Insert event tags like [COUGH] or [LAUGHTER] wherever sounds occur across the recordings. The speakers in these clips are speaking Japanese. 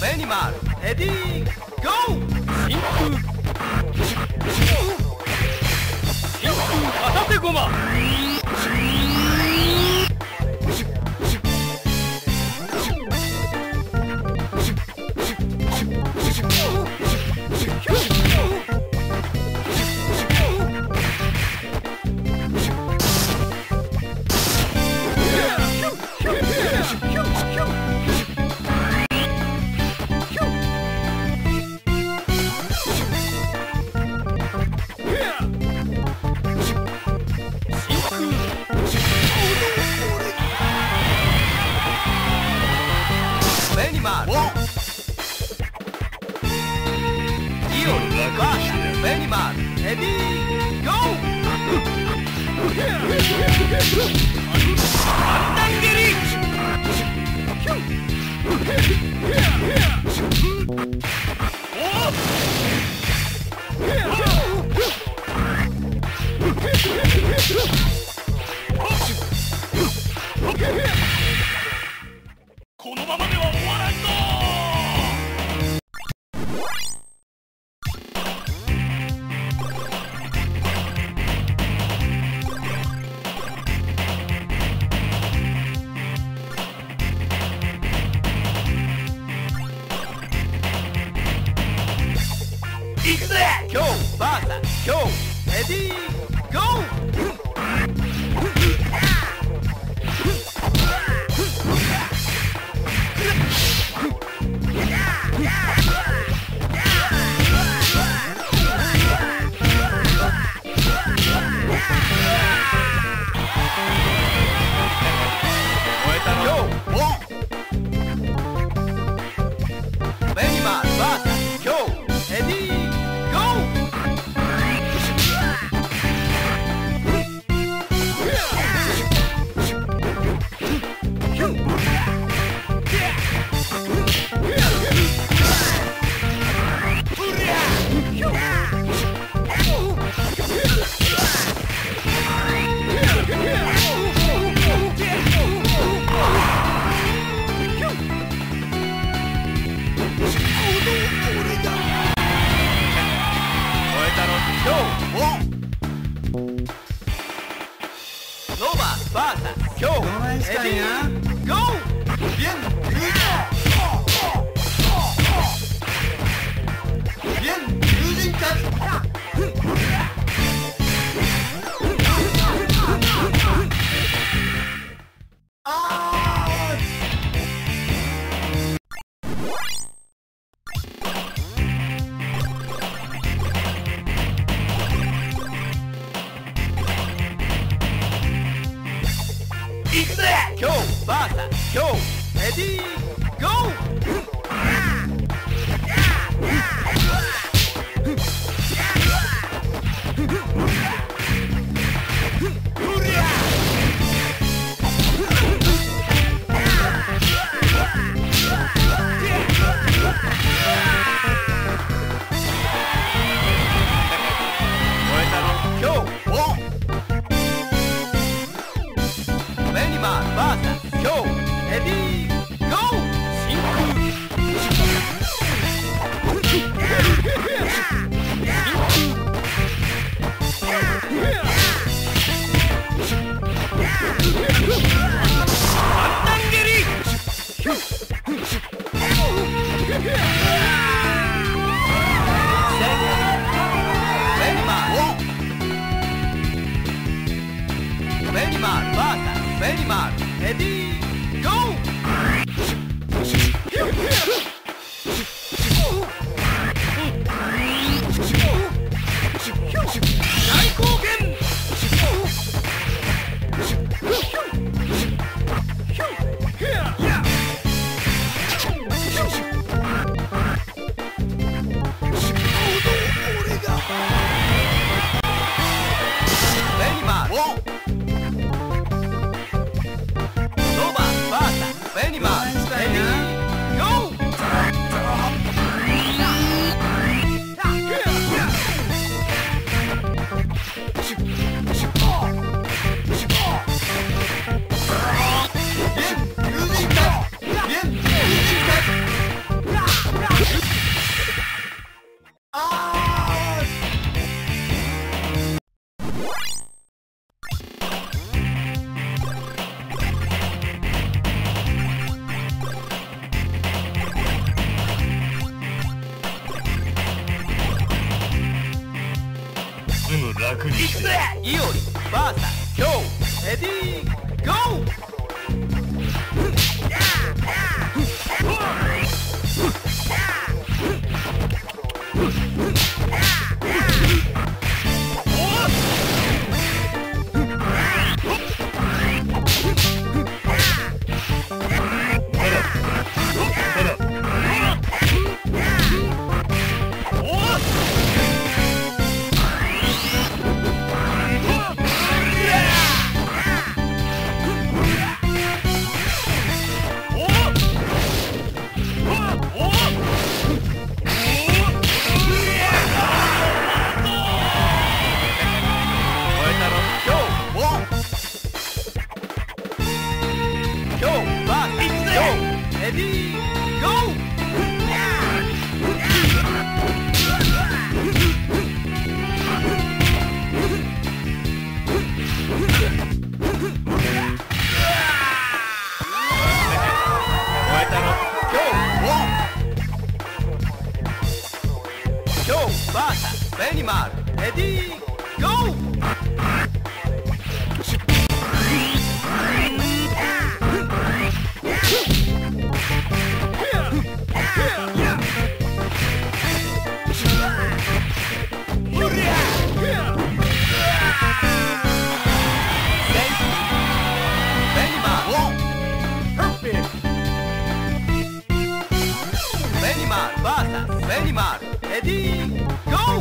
ベニマルレディーゴー真空真空片手ごま。Whoa! Animal, Ready, go! Mar, bata, Neymar, ready, go!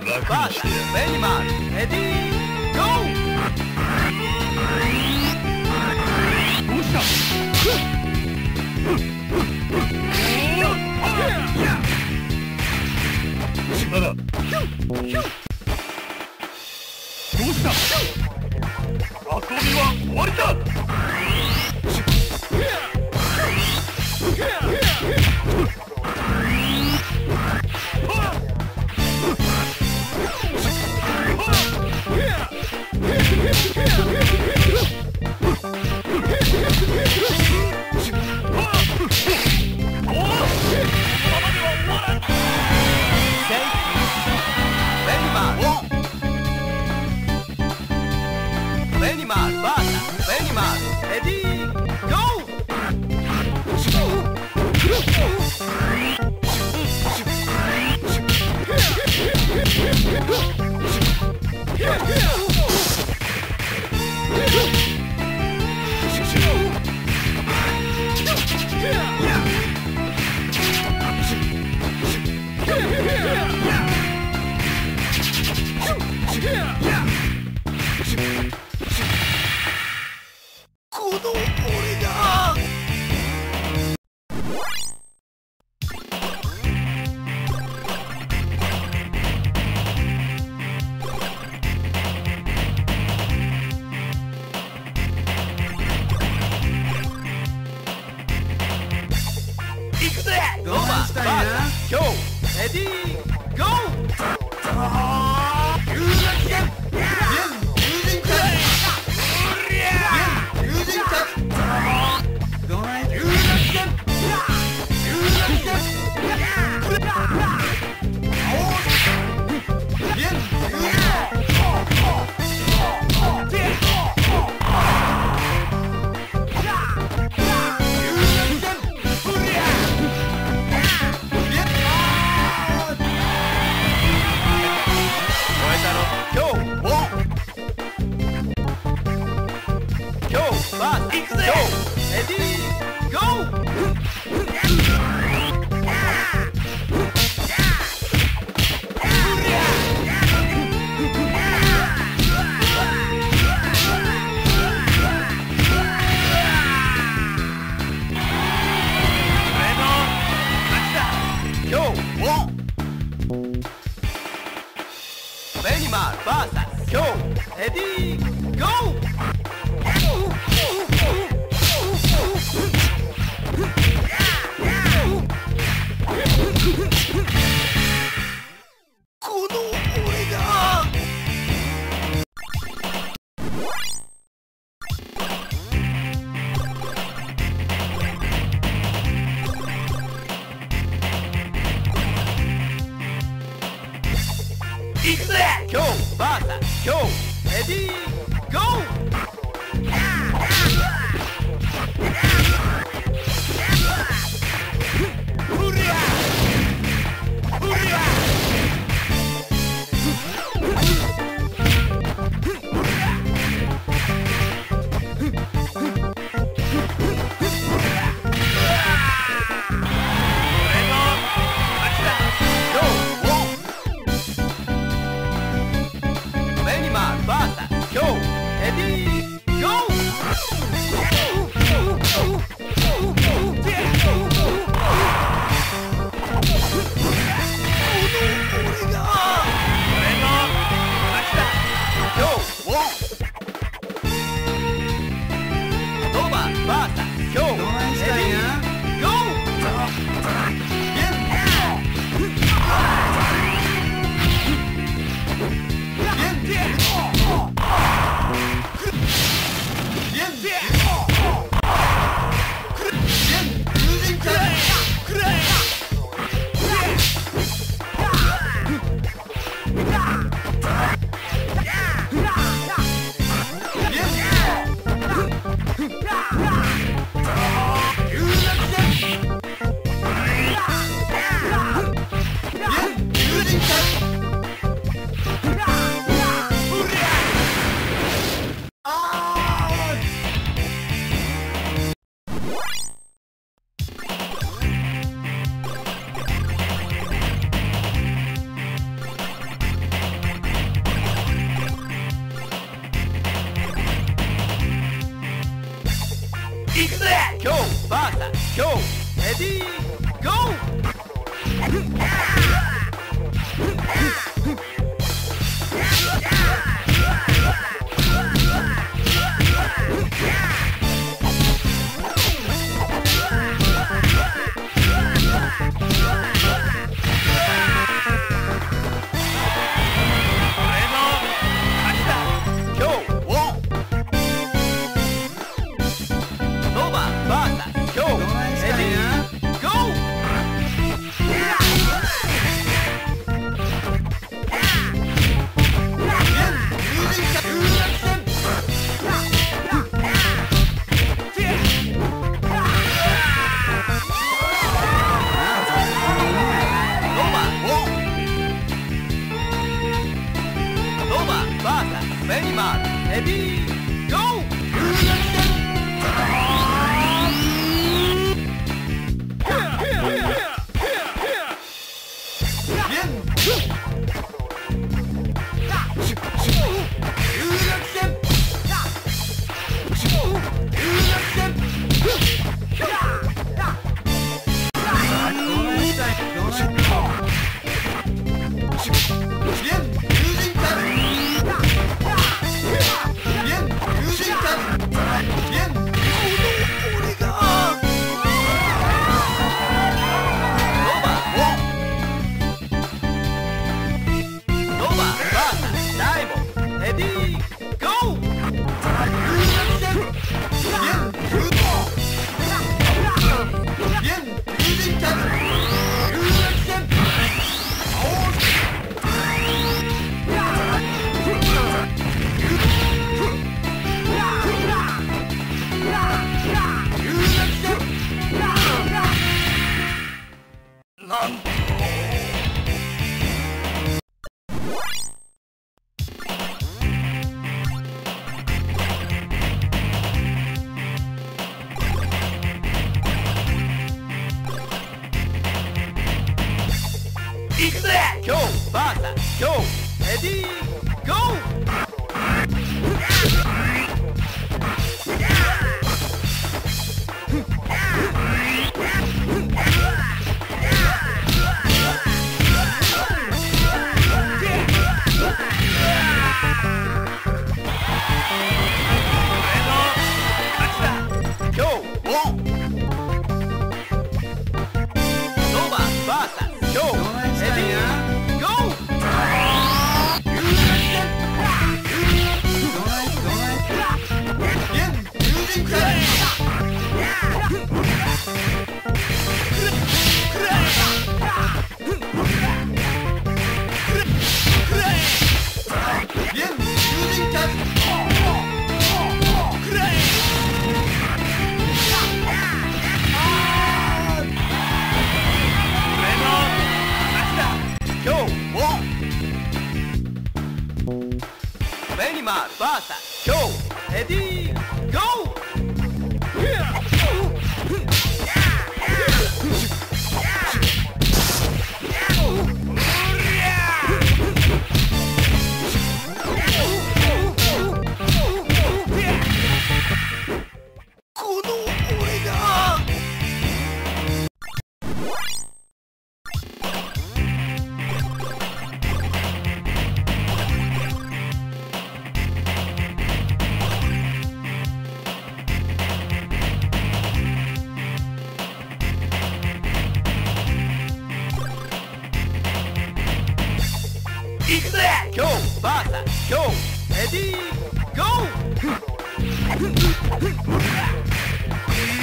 楽にしてベニマンレディーゴーどうした？どうした？遊びは終わりだ！くぜ。今日バーサ今日レディー。Go! Ready, go! [LAUGHS]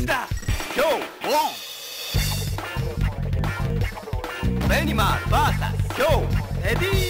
ジ今日ボエディー。